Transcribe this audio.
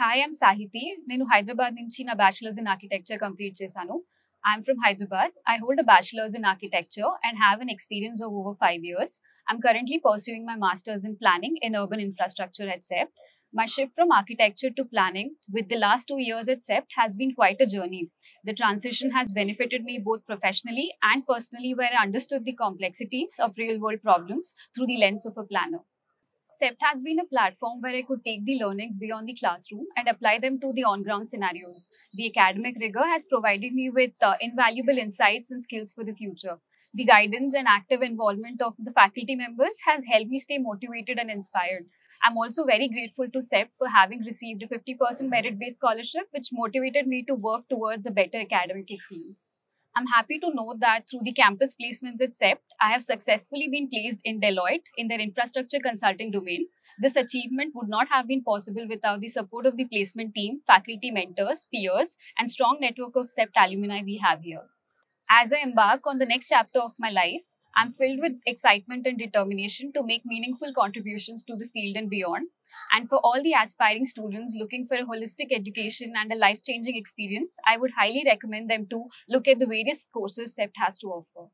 Hi I'm సాహితీ నేను హైదరాబాద్ నుంచి నా బ్యాచిలర్స్ ఇన్ ఆర్కిటెక్చర్ కంప్లీట్ చేశాను. I'm from Hyderabad I hold a bachelors in architecture and have experience experience of over five years I'm currently pursuing my masters in planning in urban infrastructure at CEPT My shift from architecture to planning with the last two years at CEPT has been quite a journey. The transition has benefited me both professionally and personally, where I understood the complexities of real world problems through the lens of a planner. CEPT has been a platform where I could take the learnings beyond the classroom and apply them to the on ground scenarios. The academic rigor has provided me with uh, invaluable insights and skills for the future. The guidance and active involvement of the faculty members has helped me stay motivated and inspired. I'm also very grateful to CEPT for having received a 50% merit based scholarship, which motivated me to work towards a better academic experience. I'm happy to note that through the campus placements at CEPT, I have successfully been placed in Deloitte in their infrastructure consulting domain. This achievement would not have been possible without the support of the placement team, faculty mentors, peers, and strong network of CEPT alumni we have here. As I embark on the next chapter of my life, I'm filled with excitement and determination to make meaningful contributions to the field and beyond. And for all the aspiring students looking for a holistic education and a life changing experience, I would highly recommend them to look at the various courses CEPT has to offer.